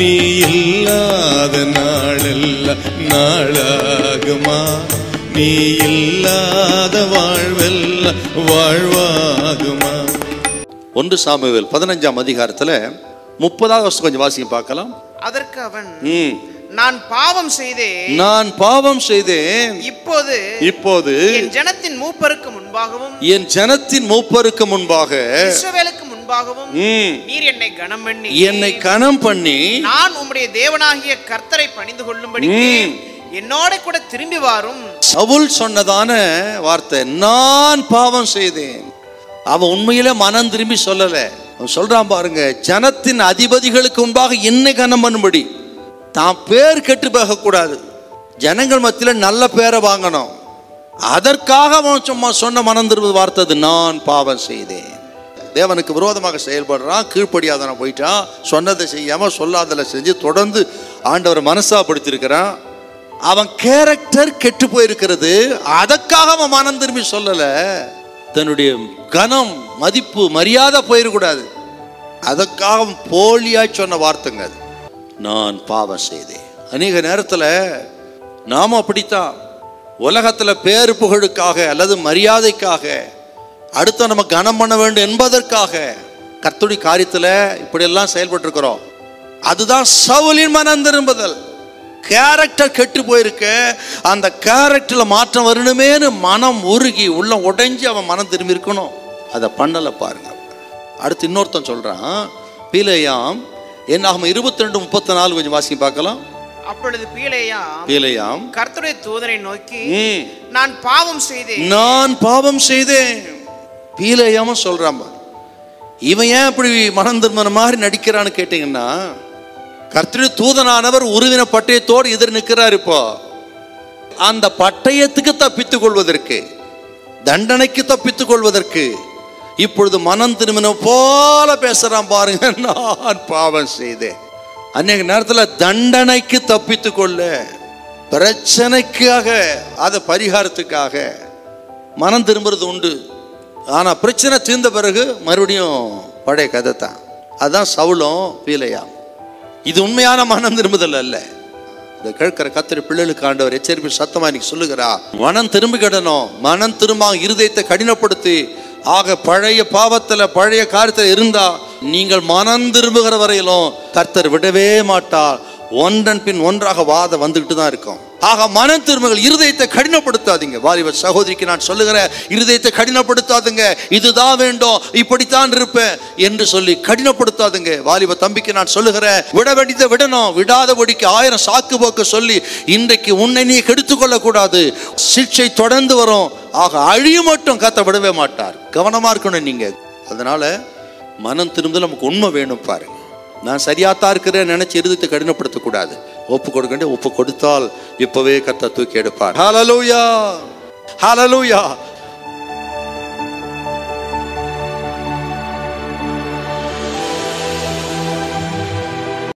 நீ இல்லாத நாளெல்லாம் நாளாகுமா? நீ இல்லாத வாழ்வெல்லாம் வாழ்வாகுமா? ஒன்று சாமுவேல் பதினஞ்சாம் அதிகாரத்துல முப்பதாவது வருஷம் கொஞ்சம் வாசிக்க பார்க்கலாம். அதற்கு அவன். நான் பாவம் செய்தேன். நான் பாவம் செய்தேன். இப்போது இப்போது என் ஜனத்தின் மூப்பருக்கு முன்பாகவும் என் ஜனத்தின் மூப்பருக்கு முன்பாக இஸ்ரவேலுக்கு முன்பாகவும் நீர் என்னை கனம் பண்ணி என்னை கனம் பண்ணி நான் உம்முடைய தேவனாகிய கர்த்தரை பணிந்து கொள்ளும்படி. என்னோட கூட திரும்பி வாரும். சவுல் சொன்னதான வார்த்தை நான் பாவம் செய்தேன். அவன் உண்மையில மனம் திரும்பி சொல்லல. அவன் சொல்றான் பாருங்க ஜனத்தின் அதிபதிகளுக்கு முன்பாக என்னை கனம் பண்ணும்படி தான் பேர் கெட்டு போகக்கூடாது. ஜனங்கள் மத்தியில் நல்ல பேரை வாங்கணும். அதற்காக அவன் சும்மா சொன்ன மனம் திரும்புவது வார்த்தை அது நான் பாவம் செய்தேன். தேவனுக்கு விரோதமாக செயல்படுறான் கீழ்ப்படியாதன போயிட்டான். சொன்னதை செய்யாமல் சொல்லாதல செஞ்சு தொடர்ந்து ஆண்டவரை மனசாப்படுத்திருக்கிறான் அவன் கேரக்டர் கெட்டு போயிருக்கிறது. அதற்காக அவன் மனம் திரும்பி சொல்லலை. தன்னுடைய கனம் மதிப்பு மரியாதை போயிடக்கூடாது அதற்காக போலியாய் சொன்ன வார்த்தைங்க அது. நான் பாவம் செய்தேன். அநேக நேரத்தில் நாம் அப்படித்தான். உலகத்தில் பேர் புகழுக்காக அல்லது மரியாதைக்காக அடுத்த நம்ம கனம் பண்ண வேண்டும் என்பதற்காக கர்த்தருடைய காரியத்துல இப்படியெல்லாம் செயல்பட்டு இருக்கிறோம் அதுதான் சவுலின் மனம் திரும்புதல். கேரக்டர் கெட்டு போயிருக்க. அந்த கேரக்டர்ல மாற்றம் வரணுமேனு மனம் உருகி உள்ள உடைஞ்சு அவன் மனம் திரும்பி இருக்கணும். அதை பண்ணல பாருங்க. அடுத்து இன்னொருத்தன் சொல்றான் பீலையாம் என்னாகும் இருபத்தி ரெண்டு முப்பத்தி நாலு கொஞ்சம் வாசி பார்க்கலாம். அப்பொழுது பீலேயாம் பீலையாம். கர்த்தருடைய தூதனை நோக்கி நான் பாவம் செய்தேன். நான் பாவம் செய்தேன். பீலையாம சொல்றான் இவன் ஏன் இப்படி மனம் திரும்பின மாதிரி நடிக்கிறான்னு கேட்டீங்கன்னா கர்த்தருடைய தூதனானவர் உருவின பட்டயத்தோடு எதிர் நிற்கிறார் இப்போ. அந்த பட்டயத்துக்கு தப்பித்துக் கொள்வதற்கு தண்டனைக்கு தப்பித்துக் கொள்வதற்கு இப்பொழுது மனம் திரும்பின போல பேசுறான் பாருங்க நான் பாவம் செய்தேன். அநேக நேரத்தில் தண்டனைக்கு தப்பித்துக் கொள்ள பிரச்சனைக்காக அதை பரிகாரத்துக்காக மனம் திரும்புறது உண்டு. ஆனால் பிரச்சனை தீர்ந்த பிறகு மறுபடியும் பழைய கதை தான். அதுதான் சவுளம் பீலையா இது உண்மையான மனம் திரும்புதல் அல்ல. இந்த கேட்கிற கத்திரி பிள்ளைகளுக்கு ஆண்டவர் எச்சரிப்பு சத்தமா இன்னைக்கு சொல்லுகிறா. மனம் திரும்பிக்கிடணும் மனம் திரும்ப இருதயத்தை கடினப்படுத்தி ஆக பழைய பாவத்தில் பழைய காரியத்தில் இருந்தா நீங்கள் மனம் திரும்புகிற வரையிலும் கர்த்தர் விடவே மாட்டார். ஒன்றன் பின் ஒன்றாக வாதம் வந்துகிட்டு தான் இருக்கும். ஆக மனம் திரும்புகள் இருதயத்தை கடினப்படுத்தாதீங்க. வாலிப சகோதரிக்கு நான் சொல்லுகிற இருதயத்தை கடினப்படுத்தாதுங்க. இதுதான் வேண்டும் இப்படித்தான் இருப்பேன் என்று சொல்லி கடினப்படுத்தாதுங்க. வாலிப தம்பிக்கு நான் சொல்லுகிற விட வேண்டியதை விடணும் விடாதபடிக்கு ஆயிரம் சாக்கு போக்கு சொல்லி இன்றைக்கு உன்னை நீ கெடுத்து கொள்ளக்கூடாது சிக்ஷை தொடர்ந்து வரும். ஆக அழிய மட்டும் கத்த விடவே மாட்டார். கவனமா இருக்கணும் நீங்க. அதனால மனம் திரும்ப நமக்கு உண்மை வேணும் பாருங்க. நான் சரியாத்தான் இருக்கிறேன் நினைச்சு இருதயத்தை கடினப்படுத்தக்கூடாது. ஒப்பு கொடுக்கண்டே ஒப்பு கொடுத்தால் இப்பவே கத்த தூக்கி எடுப்பார். ஹalleluya ஹalleluya